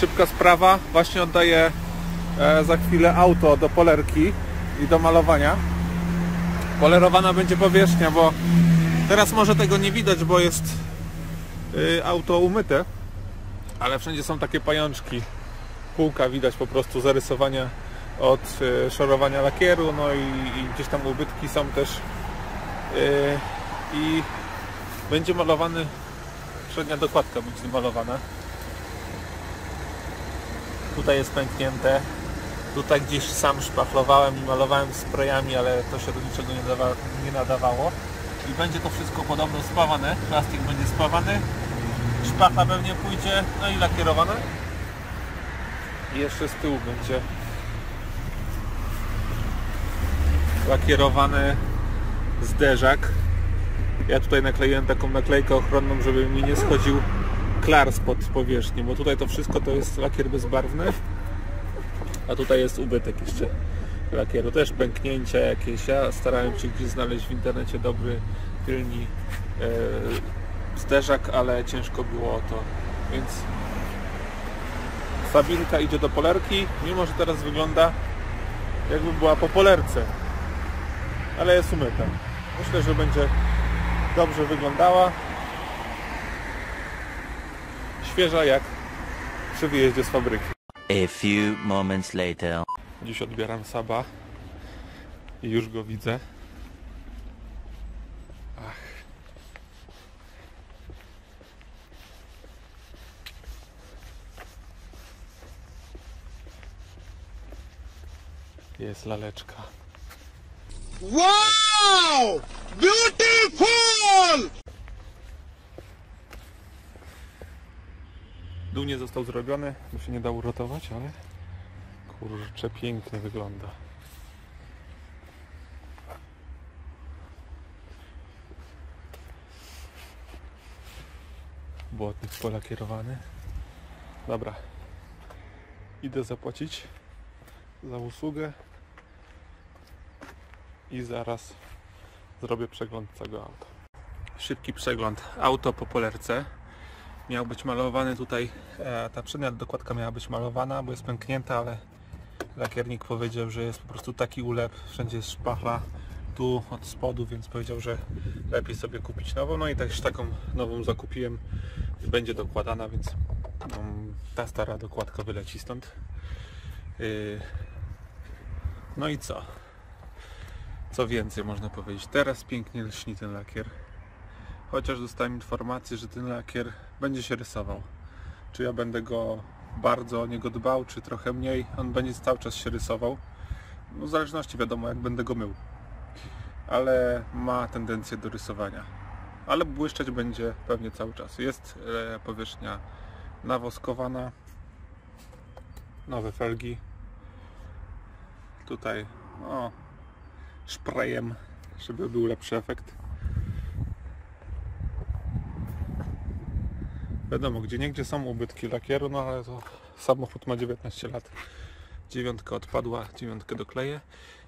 szybka sprawa. Właśnie oddaję e, za chwilę auto do polerki i do malowania. Polerowana będzie powierzchnia, bo teraz może tego nie widać, bo jest y, auto umyte, ale wszędzie są takie pajączki. Półka widać po prostu zarysowania od y, szorowania lakieru, no i, i gdzieś tam ubytki są też. Y, I będzie malowany, przednia dokładka będzie malowana. Tutaj jest pęknięte. Tutaj gdzieś sam szpachlowałem i malowałem sprayami, ale to się do niczego nie, dawa, nie nadawało. I będzie to wszystko podobno spawane. Plastik będzie spawany. Szpachla pewnie pójdzie, no i lakierowane. I jeszcze z tyłu będzie lakierowany zderzak. Ja tutaj nakleiłem taką naklejkę ochronną, żeby mi nie schodził klar spod powierzchni, bo tutaj to wszystko to jest lakier bezbarwny, a tutaj jest ubytek jeszcze lakieru, też pęknięcia jakieś. Ja starałem się gdzieś znaleźć w internecie dobry tylni e, zderzak, ale ciężko było o to, więc Sabinka idzie do polerki, mimo że teraz wygląda jakby była po polerce, ale jest umyta. Myślę, że będzie dobrze wyglądała. Świeża jak przy wyjeździe z fabryki. A few moments later. Dziś odbieram Saba i już go widzę. Ach. Jest laleczka. Wow! Beautiful! Dół nie został zrobiony, bo się nie dało uratować, ale kurczę, pięknie wygląda. Błotnik polakierowany. Dobra. Idę zapłacić za usługę i zaraz zrobię przegląd całego auta. Szybki przegląd auto po polerce miał być malowany tutaj, e, ta przednia dokładka miała być malowana, bo jest pęknięta, ale lakiernik powiedział, że jest po prostu taki ulep, wszędzie jest szpachla, tu od spodu, więc powiedział, że lepiej sobie kupić nową, no i też taką nową zakupiłem, będzie dokładana, więc um, ta stara dokładka wyleci stąd. Yy, no i co? Co więcej można powiedzieć? Teraz pięknie lśni ten lakier. Chociaż dostałem informację, że ten lakier będzie się rysował. Czy ja będę go bardzo o niego dbał, czy trochę mniej, on będzie cały czas się rysował. No, w zależności wiadomo, jak będę go mył. Ale ma tendencję do rysowania. Ale błyszczeć będzie pewnie cały czas. Jest e, powierzchnia nawoskowana. Nowe felgi. Tutaj o, sprayem, żeby był lepszy efekt. Wiadomo, gdzie niegdzie są ubytki lakieru, no ale to samochód ma 19 lat. Dziewiątka odpadła, dziewiątkę dokleję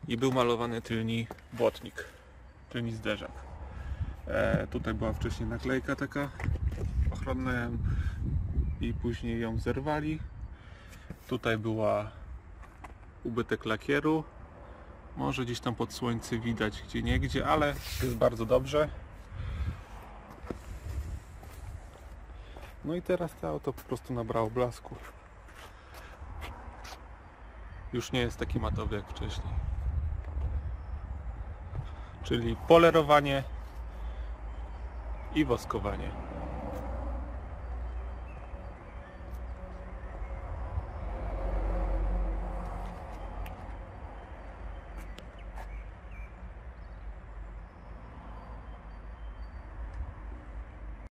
i był malowany tylni błotnik, tylni zderzak. E, tutaj była wcześniej naklejka taka ochronna i później ją zerwali. Tutaj była ubytek lakieru. Może gdzieś tam pod słońce widać gdzie niegdzie, ale jest bardzo dobrze. No i teraz to auto po prostu nabrało blasku. Już nie jest taki matowy jak wcześniej. Czyli polerowanie i woskowanie.